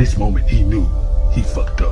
this moment, he knew he fucked up.